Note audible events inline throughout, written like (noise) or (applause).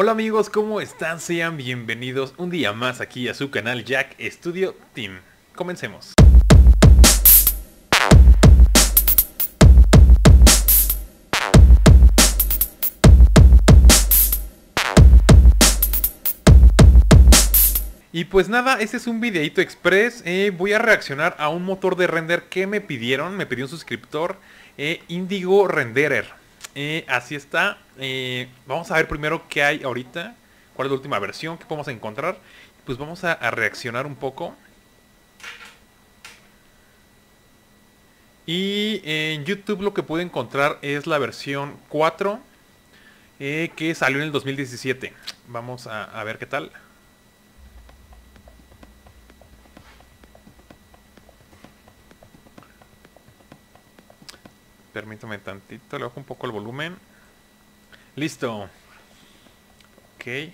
Hola amigos, ¿cómo están? Sean bienvenidos un día más aquí a su canal Jack Studio Team. Comencemos. Y pues nada, este es un videito express. Eh, voy a reaccionar a un motor de render que me pidieron, me pidió un suscriptor, eh, Indigo Renderer. Eh, así está. vamos a ver primero qué hay ahorita, cuál es la última versión, qué podemos encontrar. Pues vamos a, reaccionar un poco. Y en YouTube lo que pude encontrar es la versión 4 que salió en el 2017. Vamos a ver qué tal. Permítame tantito, le bajo un poco el volumen. Listo. Ok.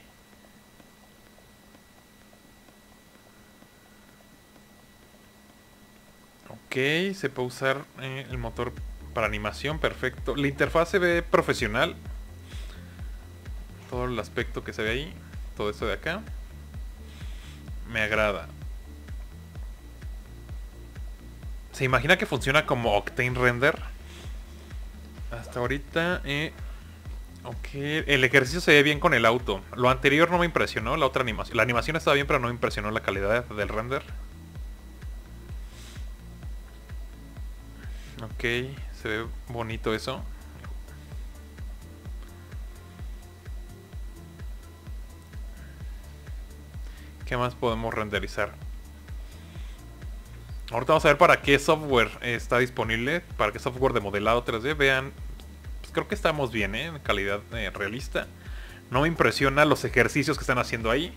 Ok, se puede usar eh, el motor para animación, perfecto. La interfaz se ve profesional. Todo el aspecto que se ve ahí, todo esto de acá. Me agrada. ¿Se imagina que funciona como Octane Render? Hasta ahorita, eh, ok, el ejercicio se ve bien con el auto. Lo anterior no me impresionó, la otra animación. La animación estaba bien, pero no me impresionó la calidad del render. Ok, se ve bonito eso. ¿Qué más podemos renderizar? Ahorita vamos a ver para qué software está disponible, para qué software de modelado 3D. Vean, pues creo que estamos bien, ¿eh? En calidad eh, realista. No me impresiona los ejercicios que están haciendo ahí.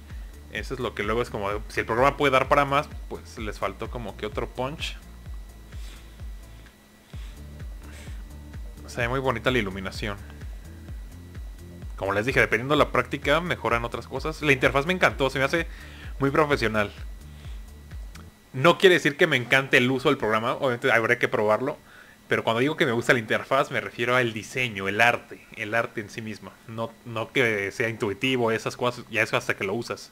Eso es lo que luego es como, si el programa puede dar para más, pues les faltó como que otro punch. Se ve muy bonita la iluminación. Como les dije, dependiendo de la práctica, mejoran otras cosas. La interfaz me encantó, se me hace muy profesional. No quiere decir que me encante el uso del programa, obviamente habrá que probarlo. Pero cuando digo que me gusta la interfaz, me refiero al diseño, el arte, el arte en sí mismo. No, no que sea intuitivo, esas cosas, ya eso hasta que lo usas.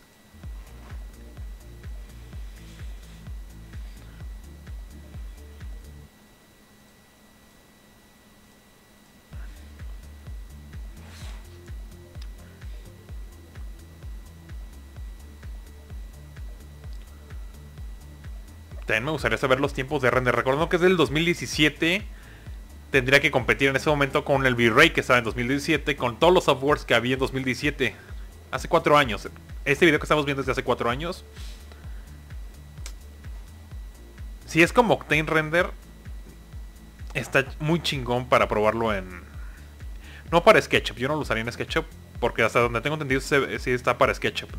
Me gustaría saber los tiempos de render. Recordando que es del 2017. Tendría que competir en ese momento con el V-Ray que estaba en 2017. Con todos los softwares que había en 2017. Hace cuatro años. Este video que estamos viendo es de hace cuatro años. Si es como Octane Render. Está muy chingón para probarlo en... No para SketchUp. Yo no lo usaría en SketchUp. Porque hasta donde tengo entendido sí está para SketchUp.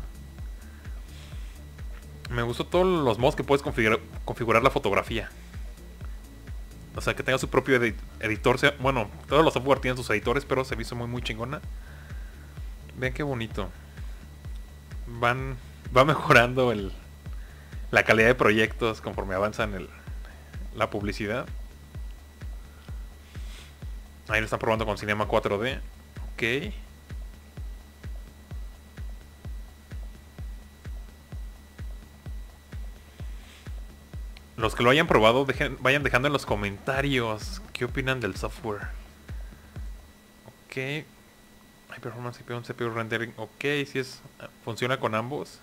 Me gustó todos los modos que puedes configurar, la fotografía. O sea, que tenga su propio editor. bueno, todos los software tienen sus editores, pero se hizo muy, muy chingona. Vean qué bonito. Van, va (laughs) mejorando el, la calidad de proyectos conforme avanzan el, la publicidad. Ahí lo están probando con Cinema 4D. Ok. Los que lo hayan probado, vayan dejando en los comentarios qué opinan del software. Ok. Hay performance CPU, CPU rendering. Ok, si es. Funciona con ambos.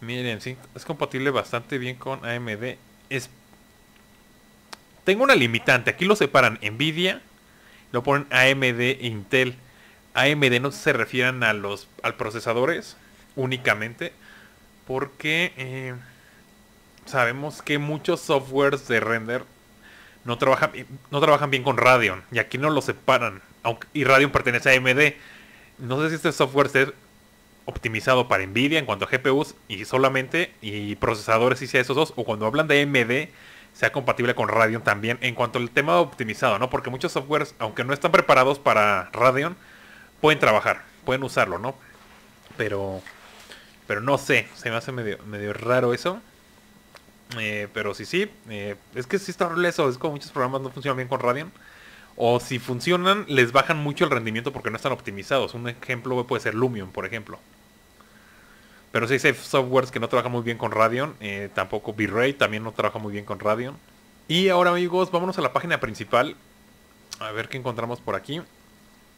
Miren, es compatible bastante bien con AMD. Tengo una limitante. Aquí lo separan Nvidia. Lo ponen AMD e Intel. AMD no se refieren a los al procesadores únicamente porque eh, sabemos que muchos softwares de render no trabajan, no trabajan bien con Radeon. Y aquí no lo separan. Aunque, y Radeon pertenece a AMD. No sé si este software esté optimizado para Nvidia en cuanto a GPUs y solamente y procesadores y sea esos dos. O cuando hablan de AMD sea compatible con Radeon también en cuanto al tema optimizado, ¿no? Porque muchos softwares, aunque no están preparados para Radeon, pueden trabajar, pueden usarlo, ¿no? Pero pero no sé, se me hace medio, medio raro eso. Eh, pero sí, sí. Eh, es que sí está horrible eso. Es como muchos programas no funcionan bien con Radeon. O si funcionan, les bajan mucho el rendimiento porque no están optimizados. Un ejemplo puede ser Lumion, por ejemplo. Pero si hay softwares que no trabajan muy bien con Radeon. Eh, tampoco V-Ray también no trabaja muy bien con Radeon. Y ahora amigos, vámonos a la página principal. A ver qué encontramos por aquí.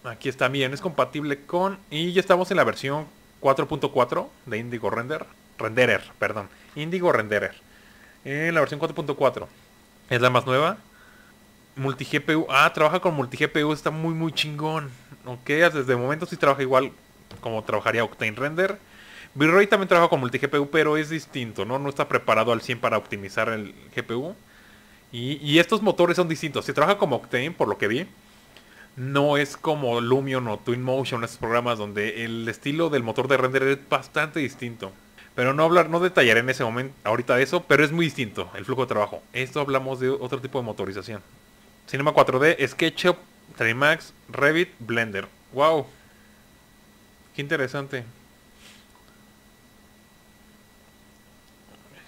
Aquí está bien, es compatible con... Y ya estamos en la versión 4.4 de Indigo Render. Renderer, perdón. Indigo Renderer. En la versión 4.4. Es la más nueva. Multi GPU. Ah, trabaja con multi GPU. Está muy, muy chingón. Ok, desde el momento sí trabaja igual como trabajaría Octane Render. V-Ray también trabaja con multi GPU, pero es distinto, ¿no? No está preparado al 100 para optimizar el GPU. Y, y estos motores son distintos. Si trabaja como Octane, por lo que vi, no es como Lumion o Twinmotion, esos programas donde el estilo del motor de render es bastante distinto. Pero no hablar, no detallaré en ese momento ahorita de eso, pero es muy distinto el flujo de trabajo. Esto hablamos de otro tipo de motorización. Cinema 4D, SketchUp, Trimax, Revit, Blender. Wow. Qué interesante.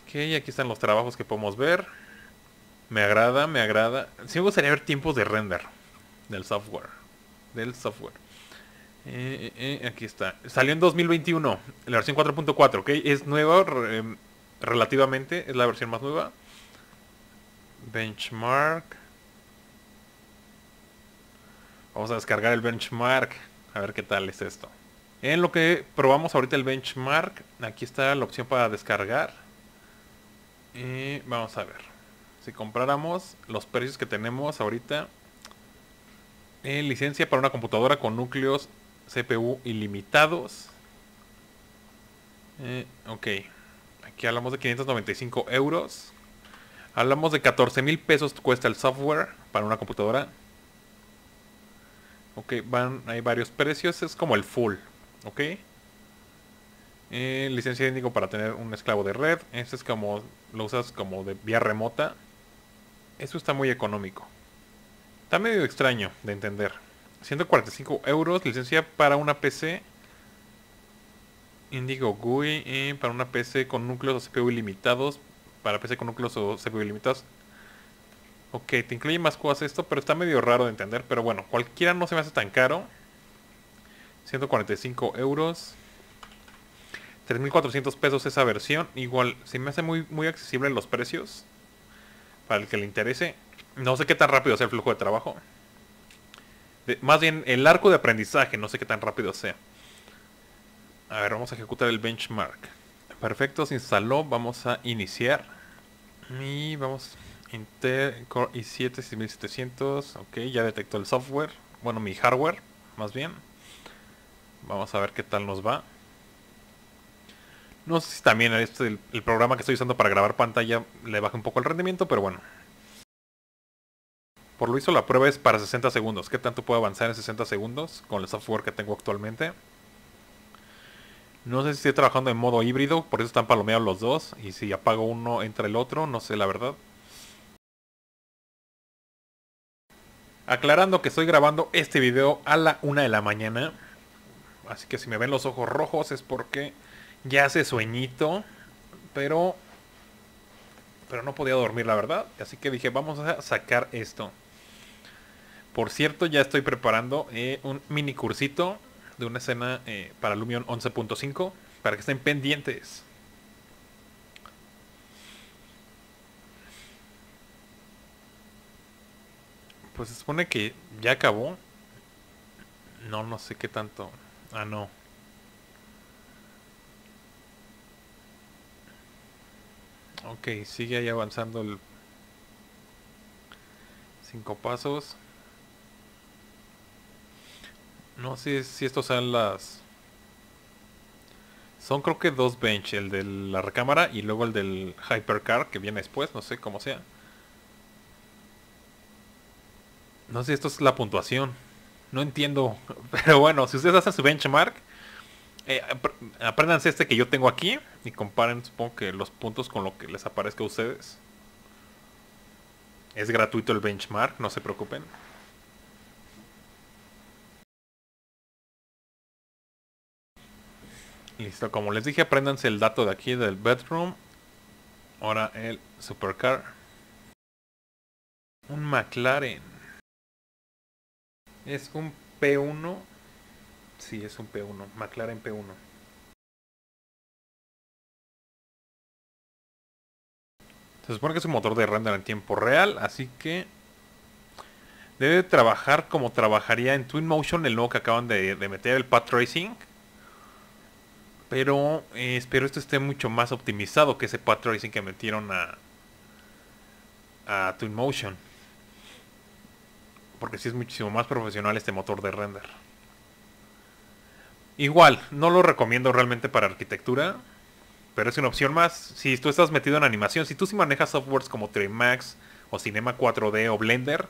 Ok, aquí están los trabajos que podemos ver. Me agrada, me agrada. Sí me gustaría ver tiempos de render del software. Del software. Eh, eh, eh, aquí está. Salió en 2021, la versión 4.4, ¿ok? Es nueva em, relativamente, es la versión más nueva. Benchmark. Vamos a descargar el benchmark. A ver qué tal es esto. En lo que probamos ahorita el benchmark, aquí está la opción para descargar. Y vamos a ver. Si compráramos los precios que tenemos ahorita licencia para una computadora con núcleos CPU ilimitados. Eh, ok. Aquí hablamos de 595 euros. Hablamos de 14 mil pesos cuesta el software para una computadora. Ok, van, hay varios precios. Es como el full. Ok. Eh, licencia de para tener un esclavo de red. Este es como, lo usas como de vía remota. Eso está muy económico. Está medio extraño de entender. 145 euros, licencia para una PC. Indigo GUI eh, para una PC con núcleos o CPU ilimitados. Para PC con núcleos o CPU ilimitados. Ok, te incluye más cosas esto, pero está medio raro de entender. Pero bueno, cualquiera no se me hace tan caro. 145 euros. 3.400 pesos esa versión. Igual, se me hace muy, muy accesible los precios. Para el que le interese. No sé qué tan rápido sea el flujo de trabajo. más bien el arco de aprendizaje, no sé qué tan rápido sea. A ver, vamos a ejecutar el benchmark. Perfecto, se instaló. Vamos a iniciar. Y vamos. Intel Core i7 6700. Ok, ya detectó el software. Bueno, mi hardware, más bien. Vamos a ver qué tal nos va. No sé si también este, el, el programa que estoy usando para grabar pantalla le baja un poco el rendimiento, pero bueno, por lo visto la prueba es para 60 segundos. ¿Qué tanto puedo avanzar en 60 segundos con el software que tengo actualmente? No sé si estoy trabajando en modo híbrido, por eso están palomeados los dos. Y si apago uno, entra el otro, no sé la verdad. Aclarando que estoy grabando este video a la una de la mañana. Así que si me ven los ojos rojos es porque ya hace sueñito. Pero... Pero no podía dormir la verdad. Así que dije, vamos a sacar esto. Por cierto, ya estoy preparando eh, un mini cursito de una escena eh, para Lumion 11.5 para que estén pendientes. Pues se supone que ya acabó. No, no sé qué tanto. Ah, no. Ok, sigue ahí avanzando el... Cinco pasos. No sé si estos sean las... Son creo que dos bench, el de la recámara y luego el del hypercar que viene después, no sé cómo sea. No sé si esto es la puntuación. No entiendo. (laughs) Pero bueno, si ustedes hacen su benchmark, eh, apréndanse este que yo tengo aquí y comparen, supongo que los puntos con lo que les aparezca a ustedes. Es gratuito el benchmark, no se preocupen. Listo, como les dije, apréndanse el dato de aquí del bedroom. Ahora el supercar. Un McLaren. Es un P1. Sí, es un P1. McLaren P1. Se supone que es un motor de render en tiempo real, así que debe trabajar como trabajaría en Twinmotion, el nuevo que acaban de, meter, el Path Tracing. Pero eh, espero esto esté mucho más optimizado que ese Path Tracing que metieron a, a Twinmotion. Porque sí es muchísimo más profesional este motor de render. Igual, no lo recomiendo realmente para arquitectura. Pero es una opción más. Si tú estás metido en animación, si tú sí manejas softwares como Trimax o Cinema 4D o Blender,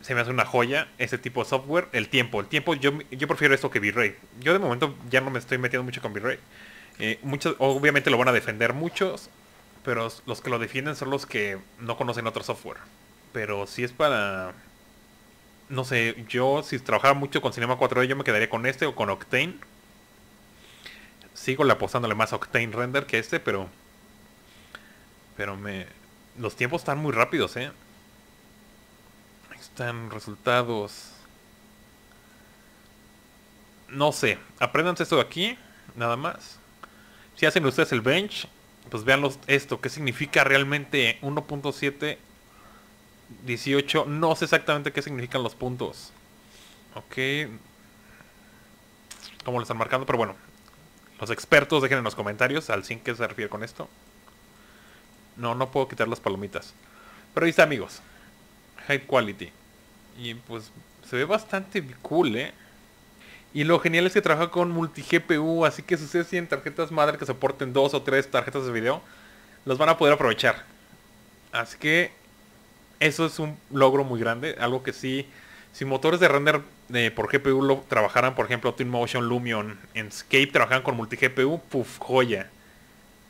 se me hace una joya ese tipo de software. El tiempo, el tiempo, yo, yo prefiero esto que V-Ray. Yo de momento ya no me estoy metiendo mucho con V-Ray. Eh, obviamente lo van a defender muchos, pero los que lo defienden son los que no conocen otro software. Pero si es para... No sé, yo si trabajara mucho con Cinema 4D yo me quedaría con este o con Octane sigo apostándole más a Octane Render que este, pero... Pero me... Los tiempos están muy rápidos, ¿eh? Están resultados. No sé. Apréndanse esto de aquí. Nada más. Si hacen ustedes el bench, pues vean esto. ¿Qué significa realmente 1.7 18? No sé exactamente qué significan los puntos. Ok. Cómo lo están marcando, pero bueno. Los expertos dejen en los comentarios al 100 que se refiere con esto. No, no puedo quitar las palomitas. Pero ahí está, amigos. High quality. Y pues se ve bastante cool, ¿eh? Y lo genial es que trabaja con multi-GPU, así que si ustedes tienen tarjetas madre que soporten dos o tres tarjetas de video, los van a poder aprovechar. Así que eso es un logro muy grande, algo que sí si motores de render eh, por GPU lo trabajaran, por ejemplo, Twinmotion, Lumion, Enscape trabajan con multi-GPU, puff, joya.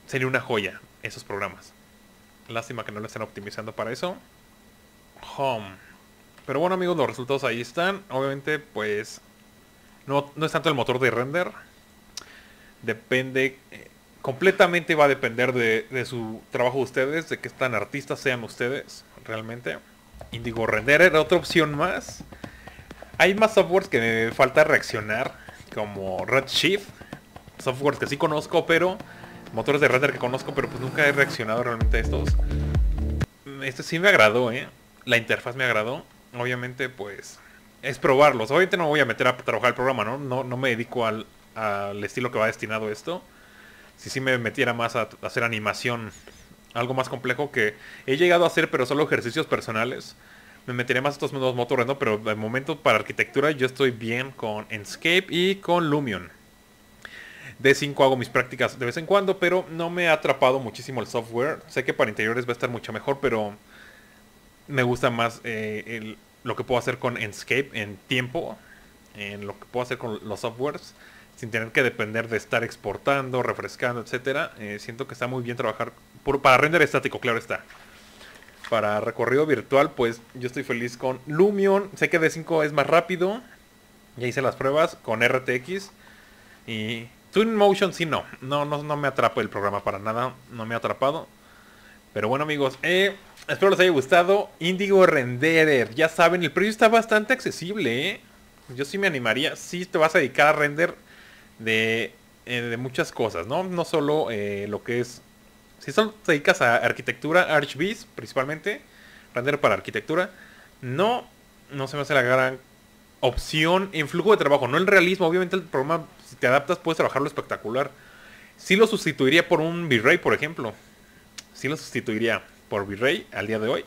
Sería una joya esos programas. Lástima que no lo estén optimizando para eso. Home. Pero bueno amigos, los resultados ahí están. Obviamente, pues... No, no es tanto el motor de render. Depende... Eh, completamente va a depender de, de su trabajo de ustedes, de que tan artistas sean ustedes, realmente. Indigo Render era otra opción más. Hay más softwares que me falta reaccionar, como Redshift, softwares que sí conozco, pero motores de render que conozco, pero pues nunca he reaccionado realmente a estos. Este sí me agradó, ¿eh? La interfaz me agradó. Obviamente, pues, es probarlos. Obviamente no voy a meter a trabajar el programa, ¿no? No, no me dedico al, al estilo que va destinado esto. Si sí me metiera más a hacer animación algo más complejo que he llegado a hacer, pero solo ejercicios personales. Me meteré más a estos nuevos motores. Pero de momento para arquitectura yo estoy bien con Enscape y con Lumion. De 5 hago mis prácticas de vez en cuando, pero no me ha atrapado muchísimo el software. Sé que para interiores va a estar mucho mejor, pero me gusta más eh, lo que puedo hacer con Enscape en tiempo, en lo que puedo hacer con los softwares sin tener que depender de estar exportando, refrescando, etcétera. Eh, siento que está muy bien trabajar para render estático, claro está. Para recorrido virtual, pues yo estoy feliz con Lumion. Sé que D5 es más rápido. Ya hice las pruebas con RTX. Y Twinmotion sí no. No, no, no me atrapa el programa para nada. No me ha atrapado. Pero bueno amigos, eh, espero les haya gustado. Indigo Renderer. Ya saben, el precio está bastante accesible. ¿eh? Yo sí me animaría. Si te vas a dedicar a render de, eh, de muchas cosas, ¿no? No solo eh, lo que es... Si solo te dedicas a arquitectura, ArchViz principalmente, render para arquitectura, no, no se me hace la gran opción en flujo de trabajo, no el realismo. Obviamente el programa, si te adaptas, puedes trabajarlo espectacular. Si lo sustituiría por un V-Ray, por ejemplo. Si lo sustituiría por V-Ray al día de hoy.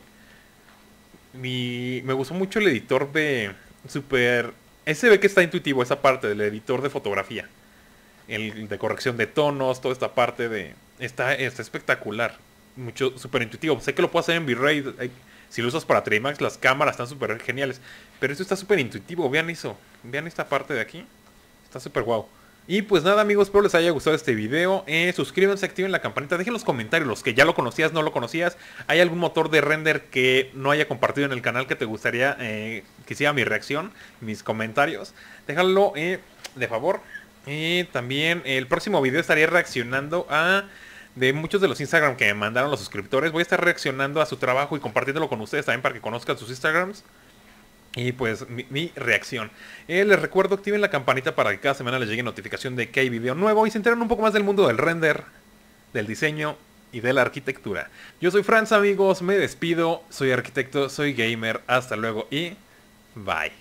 me gustó mucho el editor de Super... Ese ve que está intuitivo, esa parte del editor de fotografía el de corrección de tonos, toda esta parte de... Está, está espectacular, mucho, súper intuitivo. Sé que lo puedo hacer en V-Ray, si lo usas para Trimax, las cámaras están súper geniales. Pero esto está súper intuitivo, vean eso, vean esta parte de aquí, está súper guau. Y pues nada amigos, espero les haya gustado este video. Eh, suscríbanse, activen la campanita, dejen los comentarios, los que ya lo conocías, no lo conocías. ¿Hay algún motor de render que no haya compartido en el canal que te gustaría eh, que hiciera mi reacción, mis comentarios? Déjalo eh, de favor. Y también el próximo video estaría reaccionando a de muchos de los Instagram que me mandaron los suscriptores. Voy a estar reaccionando a su trabajo y compartiéndolo con ustedes también para que conozcan sus Instagrams. Y pues mi, reacción. Eh, les recuerdo, activen la campanita para que cada semana les llegue notificación de que hay video nuevo y se enteren un poco más del mundo del render, del diseño y de la arquitectura. Yo soy Franz amigos, me despido, soy arquitecto, soy gamer, hasta luego y bye.